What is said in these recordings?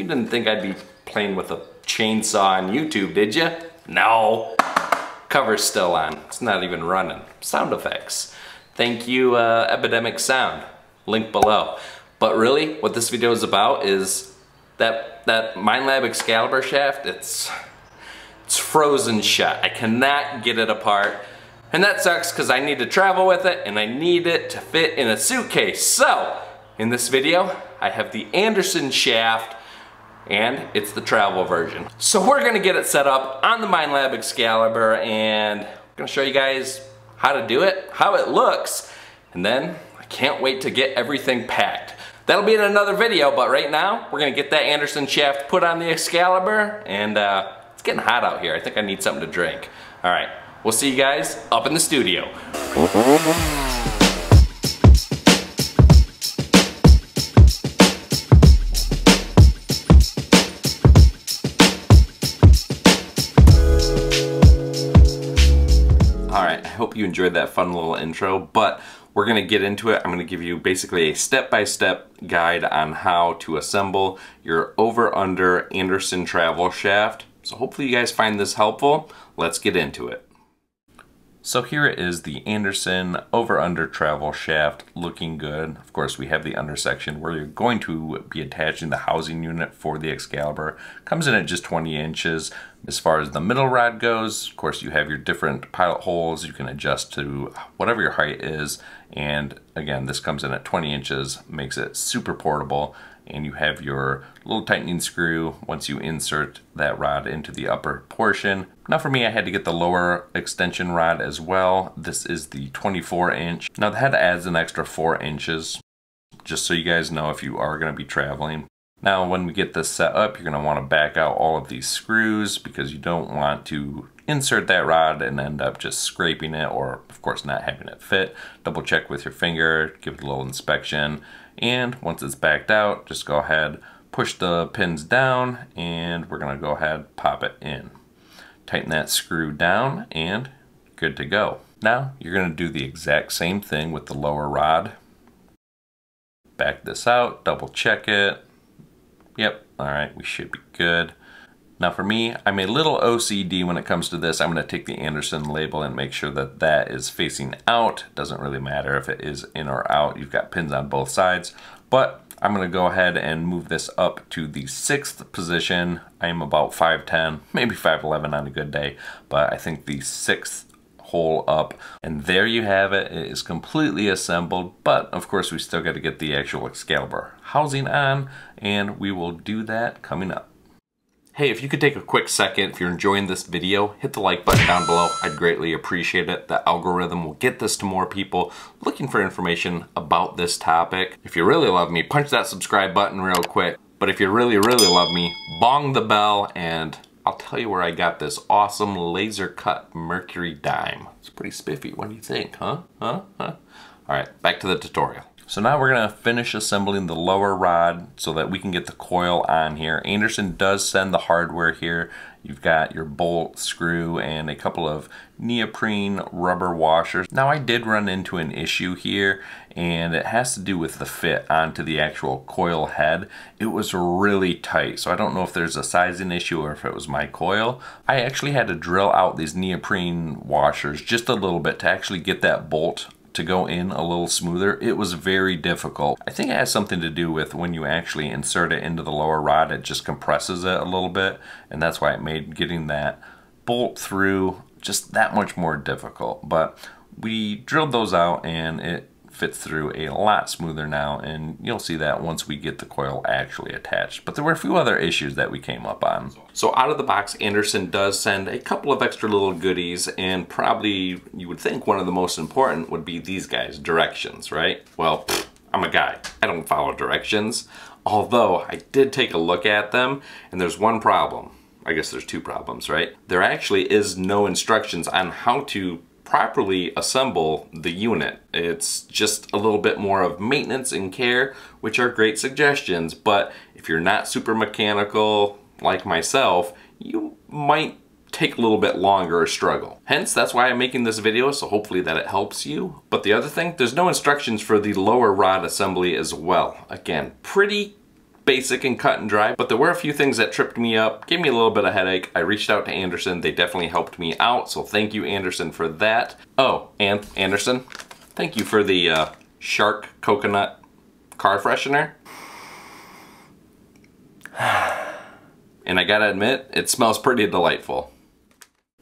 You didn't think I'd be playing with a chainsaw on YouTube, did you? No. Cover's still on. It's not even running. Sound effects. Thank you, uh, Epidemic Sound. Link below. But really, what this video is about is that that Minelab Excalibur shaft, it's it's frozen shut. I cannot get it apart. And that sucks because I need to travel with it and I need it to fit in a suitcase. So, in this video, I have the Anderson shaft and it's the travel version. So we're gonna get it set up on the Minelab Excalibur and I'm gonna show you guys how to do it, how it looks, and then I can't wait to get everything packed. That'll be in another video, but right now, we're gonna get that Anderson shaft put on the Excalibur, and uh, it's getting hot out here. I think I need something to drink. All right, we'll see you guys up in the studio. You enjoyed that fun little intro, but we're gonna get into it. I'm gonna give you basically a step-by-step -step guide on how to assemble your over-under Anderson travel shaft. So hopefully you guys find this helpful. Let's get into it. So here it is the Anderson over-under travel shaft looking good. Of course, we have the under section where you're going to be attaching the housing unit for the Excalibur. Comes in at just 20 inches. As far as the middle rod goes, of course, you have your different pilot holes. You can adjust to whatever your height is. And again, this comes in at 20 inches, makes it super portable and you have your little tightening screw once you insert that rod into the upper portion. Now for me, I had to get the lower extension rod as well. This is the 24 inch. Now the head adds an extra four inches, just so you guys know if you are gonna be traveling. Now when we get this set up, you're gonna wanna back out all of these screws because you don't want to insert that rod and end up just scraping it or of course not having it fit. Double check with your finger, give it a little inspection. And once it's backed out, just go ahead, push the pins down, and we're gonna go ahead, pop it in. Tighten that screw down, and good to go. Now, you're gonna do the exact same thing with the lower rod. Back this out, double check it. Yep, all right, we should be good. Now for me, I'm a little OCD when it comes to this. I'm gonna take the Anderson label and make sure that that is facing out. Doesn't really matter if it is in or out. You've got pins on both sides, but I'm gonna go ahead and move this up to the sixth position. I am about 5'10", maybe 5'11", on a good day, but I think the sixth hole up. And there you have it. It is completely assembled, but of course we still got to get the actual Excalibur housing on, and we will do that coming up. Hey, if you could take a quick second, if you're enjoying this video, hit the like button down below. I'd greatly appreciate it. The algorithm will get this to more people looking for information about this topic. If you really love me, punch that subscribe button real quick. But if you really, really love me, bong the bell and I'll tell you where I got this awesome laser cut mercury dime. It's pretty spiffy. What do you think, huh? Huh? Huh? All right, back to the tutorial. So now we're gonna finish assembling the lower rod so that we can get the coil on here. Anderson does send the hardware here. You've got your bolt, screw, and a couple of neoprene rubber washers. Now I did run into an issue here and it has to do with the fit onto the actual coil head. It was really tight, so I don't know if there's a sizing issue or if it was my coil. I actually had to drill out these neoprene washers just a little bit to actually get that bolt to go in a little smoother. It was very difficult. I think it has something to do with when you actually insert it into the lower rod, it just compresses it a little bit, and that's why it made getting that bolt through just that much more difficult. But we drilled those out and it fits through a lot smoother now and you'll see that once we get the coil actually attached. But there were a few other issues that we came up on. So out of the box, Anderson does send a couple of extra little goodies and probably you would think one of the most important would be these guys, directions, right? Well, pfft, I'm a guy. I don't follow directions. Although I did take a look at them and there's one problem. I guess there's two problems, right? There actually is no instructions on how to properly assemble the unit. It's just a little bit more of maintenance and care, which are great suggestions, but if you're not super mechanical like myself, you might take a little bit longer or struggle. Hence, that's why I'm making this video, so hopefully that it helps you. But the other thing, there's no instructions for the lower rod assembly as well. Again, pretty basic and cut and dry, but there were a few things that tripped me up, gave me a little bit of headache. I reached out to Anderson. They definitely helped me out, so thank you, Anderson, for that. Oh, and Anderson, thank you for the uh, Shark Coconut Car Freshener. and I gotta admit, it smells pretty delightful.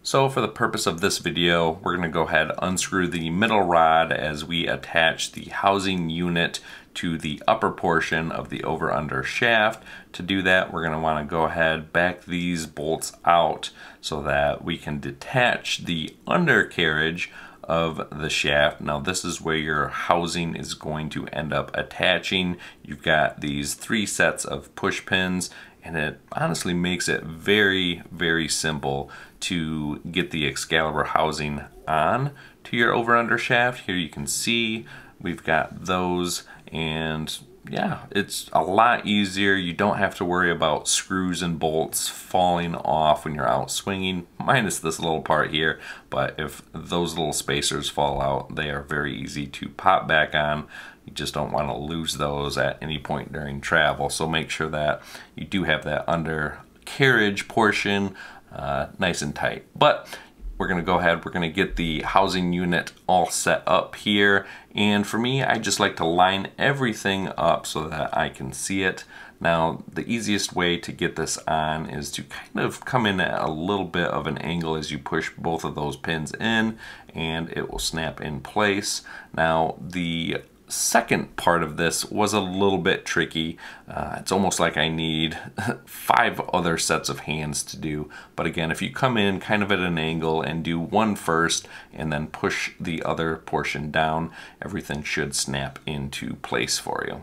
So for the purpose of this video, we're gonna go ahead and unscrew the middle rod as we attach the housing unit to the upper portion of the over-under shaft. To do that, we're gonna wanna go ahead, back these bolts out so that we can detach the undercarriage of the shaft. Now this is where your housing is going to end up attaching. You've got these three sets of push pins and it honestly makes it very, very simple to get the Excalibur housing on to your over-under shaft. Here you can see we've got those and yeah, it's a lot easier. You don't have to worry about screws and bolts falling off when you're out swinging, minus this little part here. But if those little spacers fall out, they are very easy to pop back on. You just don't want to lose those at any point during travel. So make sure that you do have that under carriage portion uh, nice and tight. But we're gonna go ahead, we're gonna get the housing unit all set up here. And for me, I just like to line everything up so that I can see it. Now, the easiest way to get this on is to kind of come in at a little bit of an angle as you push both of those pins in and it will snap in place. Now, the second part of this was a little bit tricky. Uh, it's almost like I need five other sets of hands to do. But again, if you come in kind of at an angle and do one first and then push the other portion down, everything should snap into place for you.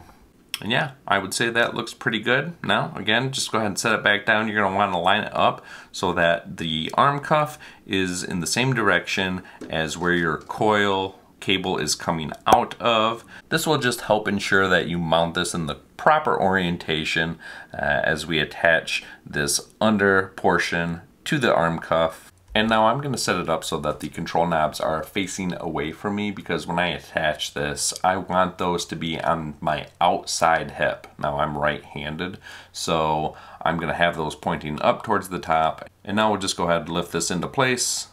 And yeah, I would say that looks pretty good. Now, again, just go ahead and set it back down. You're gonna wanna line it up so that the arm cuff is in the same direction as where your coil cable is coming out of. This will just help ensure that you mount this in the proper orientation uh, as we attach this under portion to the arm cuff. And now I'm gonna set it up so that the control knobs are facing away from me because when I attach this, I want those to be on my outside hip. Now I'm right-handed, so I'm gonna have those pointing up towards the top. And now we'll just go ahead and lift this into place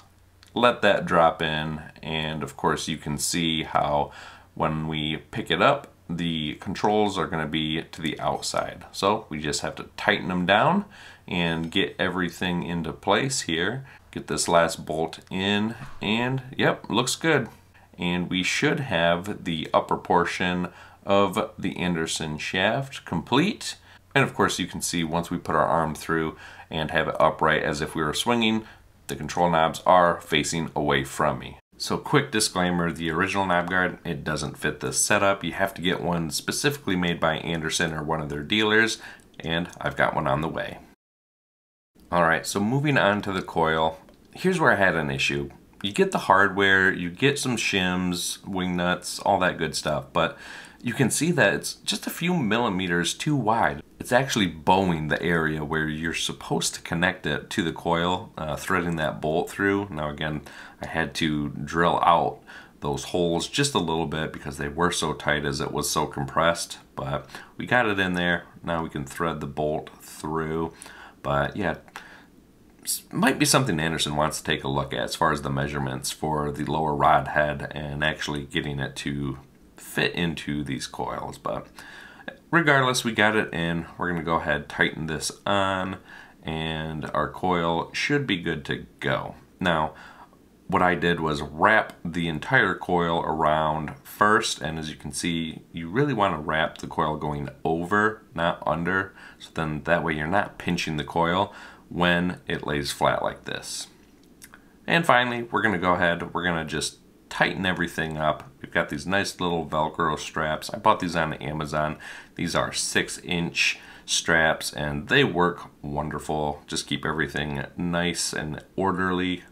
let that drop in and of course you can see how when we pick it up the controls are going to be to the outside. So we just have to tighten them down and get everything into place here. Get this last bolt in and yep looks good. And we should have the upper portion of the Anderson shaft complete. And of course you can see once we put our arm through and have it upright as if we were swinging the control knobs are facing away from me. So quick disclaimer, the original knob guard, it doesn't fit this setup. You have to get one specifically made by Anderson or one of their dealers, and I've got one on the way. Alright, so moving on to the coil, here's where I had an issue. You get the hardware, you get some shims, wing nuts, all that good stuff, but you can see that it's just a few millimeters too wide. It's actually bowing the area where you're supposed to connect it to the coil, uh, threading that bolt through. Now again, I had to drill out those holes just a little bit because they were so tight as it was so compressed, but we got it in there. Now we can thread the bolt through, but yeah, might be something Anderson wants to take a look at as far as the measurements for the lower rod head and actually getting it to fit into these coils, but regardless, we got it in. We're gonna go ahead, tighten this on, and our coil should be good to go. Now, what I did was wrap the entire coil around first, and as you can see, you really wanna wrap the coil going over, not under, so then that way you're not pinching the coil when it lays flat like this. And finally, we're gonna go ahead, we're gonna just tighten everything up. We've got these nice little Velcro straps. I bought these on Amazon. These are six inch straps and they work wonderful. Just keep everything nice and orderly.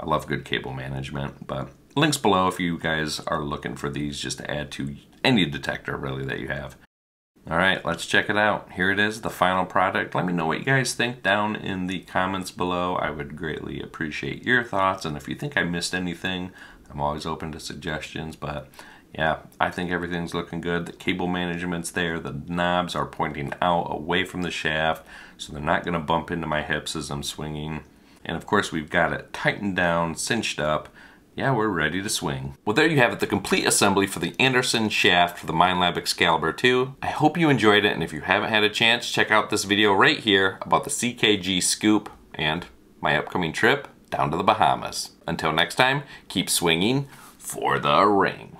I love good cable management, but links below if you guys are looking for these just to add to any detector really that you have. All right, let's check it out. Here it is, the final product. Let me know what you guys think down in the comments below. I would greatly appreciate your thoughts. And if you think I missed anything, I'm always open to suggestions, but yeah, I think everything's looking good. The cable management's there. The knobs are pointing out away from the shaft, so they're not gonna bump into my hips as I'm swinging. And of course, we've got it tightened down, cinched up, yeah, we're ready to swing. Well, there you have it, the complete assembly for the Anderson shaft for the Minelab Excalibur 2. I hope you enjoyed it, and if you haven't had a chance, check out this video right here about the CKG Scoop and my upcoming trip down to the Bahamas. Until next time, keep swinging for the ring.